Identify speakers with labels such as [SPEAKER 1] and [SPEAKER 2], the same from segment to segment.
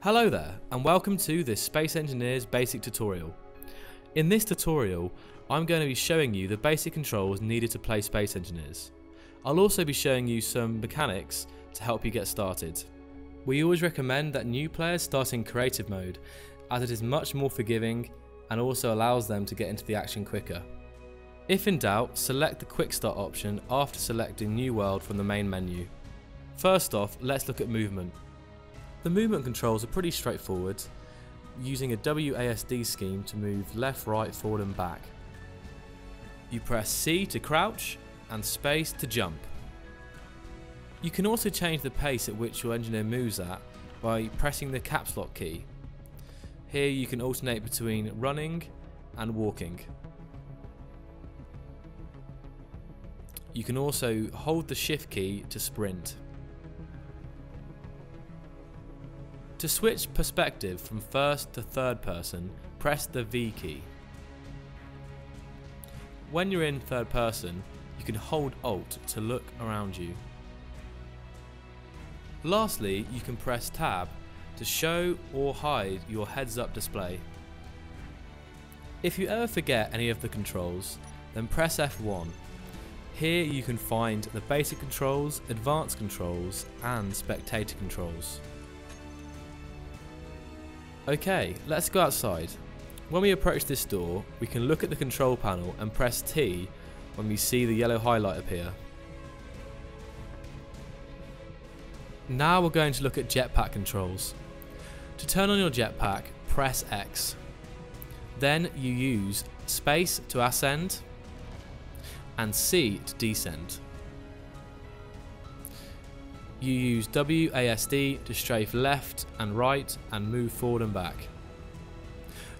[SPEAKER 1] Hello there and welcome to this Space Engineers basic tutorial. In this tutorial I'm going to be showing you the basic controls needed to play Space Engineers. I'll also be showing you some mechanics to help you get started. We always recommend that new players start in creative mode as it is much more forgiving and also allows them to get into the action quicker. If in doubt, select the quick start option after selecting new world from the main menu. First off, let's look at movement. The movement controls are pretty straightforward, using a WASD scheme to move left, right, forward and back. You press C to crouch and space to jump. You can also change the pace at which your engineer moves at by pressing the caps lock key. Here you can alternate between running and walking. You can also hold the shift key to sprint. To switch perspective from first to third person, press the V key. When you're in third person, you can hold Alt to look around you. Lastly, you can press Tab to show or hide your heads up display. If you ever forget any of the controls, then press F1. Here you can find the basic controls, advanced controls and spectator controls. Okay, let's go outside. When we approach this door, we can look at the control panel and press T when we see the yellow highlight appear. Now we're going to look at jetpack controls. To turn on your jetpack, press X. Then you use space to ascend and C to descend. You use WASD to strafe left and right and move forward and back.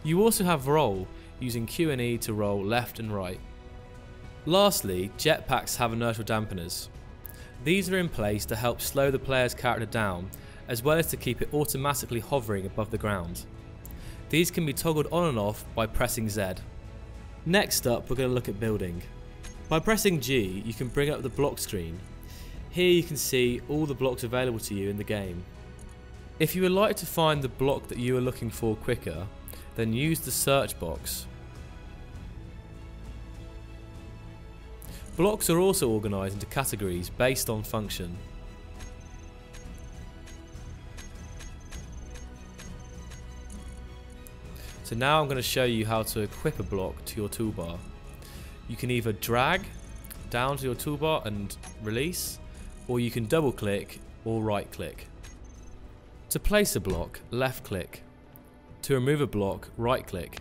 [SPEAKER 1] You also have roll, using Q and E to roll left and right. Lastly, jetpacks have inertial dampeners. These are in place to help slow the player's character down, as well as to keep it automatically hovering above the ground. These can be toggled on and off by pressing Z. Next up, we're going to look at building. By pressing G, you can bring up the block screen here you can see all the blocks available to you in the game. If you would like to find the block that you are looking for quicker, then use the search box. Blocks are also organised into categories based on function. So now I'm going to show you how to equip a block to your toolbar. You can either drag down to your toolbar and release, or you can double click or right click. To place a block, left click. To remove a block, right click.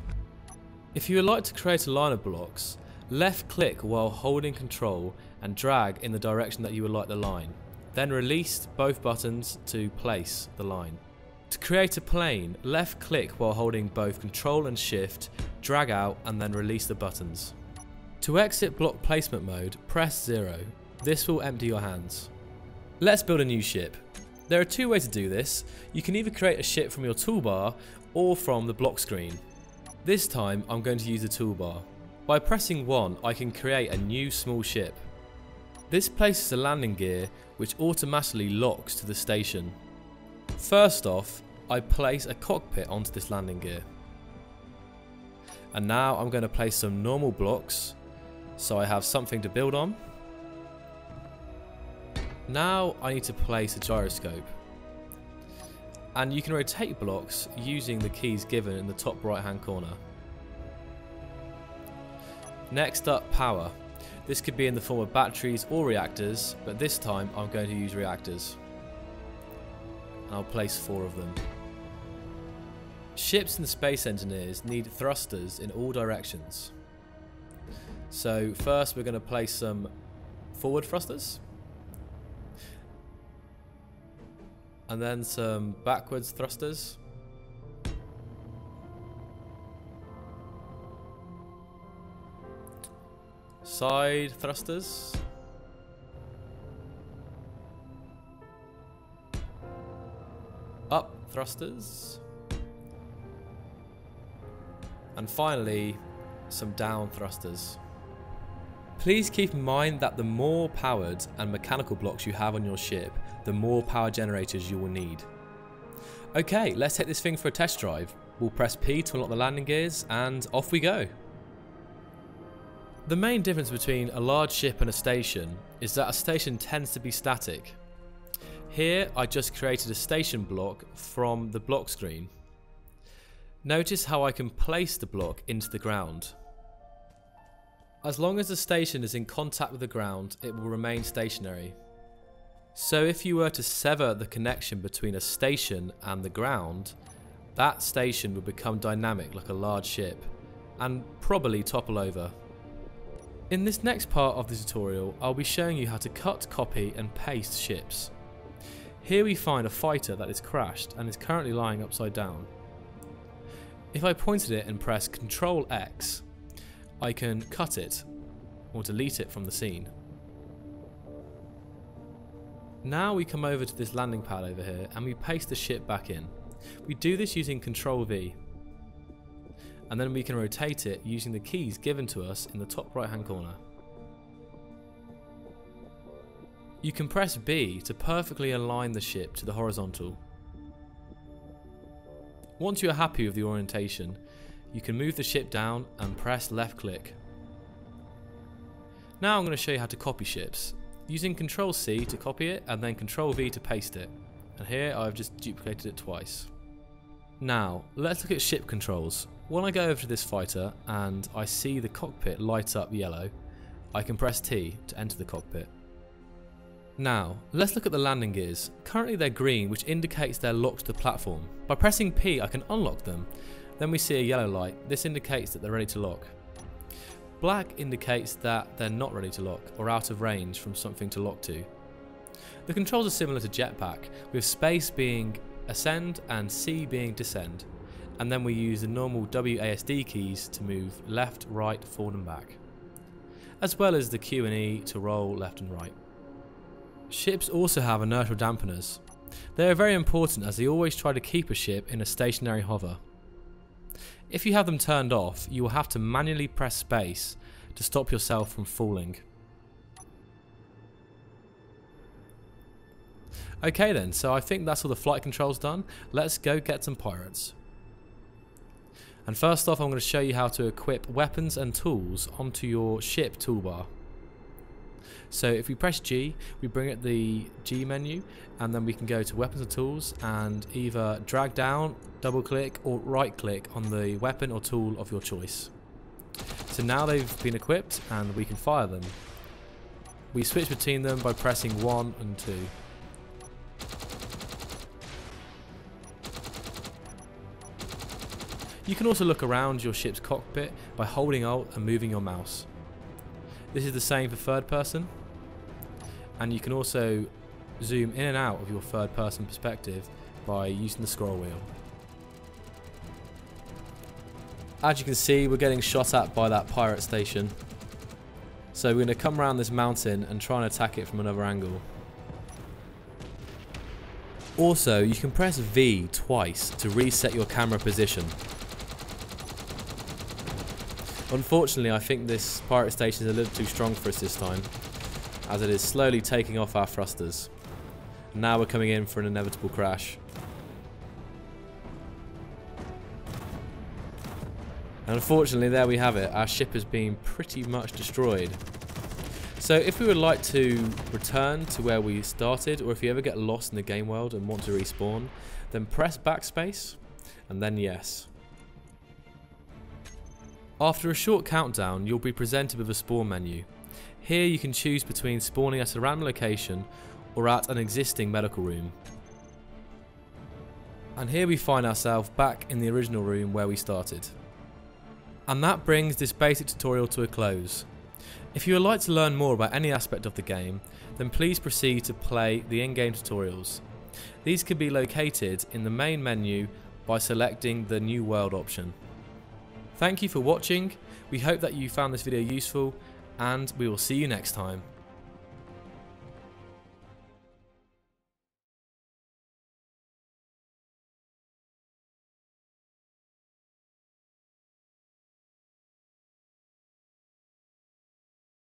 [SPEAKER 1] If you would like to create a line of blocks, left click while holding control and drag in the direction that you would like the line. Then release both buttons to place the line. To create a plane, left click while holding both control and shift, drag out and then release the buttons. To exit block placement mode, press 0. This will empty your hands. Let's build a new ship. There are two ways to do this. You can either create a ship from your toolbar or from the block screen. This time I'm going to use the toolbar. By pressing 1 I can create a new small ship. This places a landing gear which automatically locks to the station. First off, I place a cockpit onto this landing gear. And now I'm going to place some normal blocks so I have something to build on. Now I need to place a gyroscope. And you can rotate blocks using the keys given in the top right hand corner. Next up, power. This could be in the form of batteries or reactors, but this time I'm going to use reactors. And I'll place four of them. Ships and space engineers need thrusters in all directions. So first we're going to place some forward thrusters. And then some backwards thrusters. Side thrusters. Up thrusters. And finally, some down thrusters. Please keep in mind that the more powered and mechanical blocks you have on your ship, the more power generators you will need. Okay, let's hit this thing for a test drive. We'll press P to unlock the landing gears and off we go. The main difference between a large ship and a station is that a station tends to be static. Here I just created a station block from the block screen. Notice how I can place the block into the ground. As long as the station is in contact with the ground, it will remain stationary. So if you were to sever the connection between a station and the ground, that station would become dynamic like a large ship, and probably topple over. In this next part of the tutorial, I'll be showing you how to cut, copy and paste ships. Here we find a fighter that is crashed and is currently lying upside down. If I pointed it and press Ctrl X, I can cut it or delete it from the scene. Now we come over to this landing pad over here and we paste the ship back in. We do this using Ctrl V. And then we can rotate it using the keys given to us in the top right hand corner. You can press B to perfectly align the ship to the horizontal. Once you are happy with the orientation, you can move the ship down and press left click. Now I'm going to show you how to copy ships using Control C to copy it and then Control V to paste it. And here I've just duplicated it twice. Now, let's look at ship controls. When I go over to this fighter and I see the cockpit light up yellow, I can press T to enter the cockpit. Now, let's look at the landing gears. Currently they're green, which indicates they're locked to the platform. By pressing P, I can unlock them. Then we see a yellow light. This indicates that they're ready to lock. Black indicates that they're not ready to lock or out of range from something to lock to. The controls are similar to Jetpack, with space being ascend and C being descend, and then we use the normal WASD keys to move left, right, forward and back, as well as the Q and E to roll left and right. Ships also have inertial dampeners. They are very important as they always try to keep a ship in a stationary hover. If you have them turned off, you will have to manually press space to stop yourself from falling. Okay then, so I think that's all the flight controls done. Let's go get some pirates. And first off I'm going to show you how to equip weapons and tools onto your ship toolbar. So if we press G, we bring up the G menu and then we can go to weapons and tools and either drag down, double click or right click on the weapon or tool of your choice. So now they've been equipped and we can fire them. We switch between them by pressing 1 and 2. You can also look around your ship's cockpit by holding Alt and moving your mouse. This is the same for third person. And you can also zoom in and out of your third person perspective by using the scroll wheel. As you can see, we're getting shot at by that pirate station. So we're going to come around this mountain and try and attack it from another angle. Also, you can press V twice to reset your camera position. Unfortunately, I think this pirate station is a little too strong for us this time, as it is slowly taking off our thrusters. Now we're coming in for an inevitable crash. And unfortunately, there we have it. Our ship has been pretty much destroyed. So if we would like to return to where we started, or if you ever get lost in the game world and want to respawn, then press backspace, and then yes. After a short countdown, you'll be presented with a spawn menu. Here you can choose between spawning at a random location or at an existing medical room. And here we find ourselves back in the original room where we started. And that brings this basic tutorial to a close. If you would like to learn more about any aspect of the game, then please proceed to play the in-game tutorials. These can be located in the main menu by selecting the New World option. Thank you for watching, we hope that you found this video useful, and we will see you next time.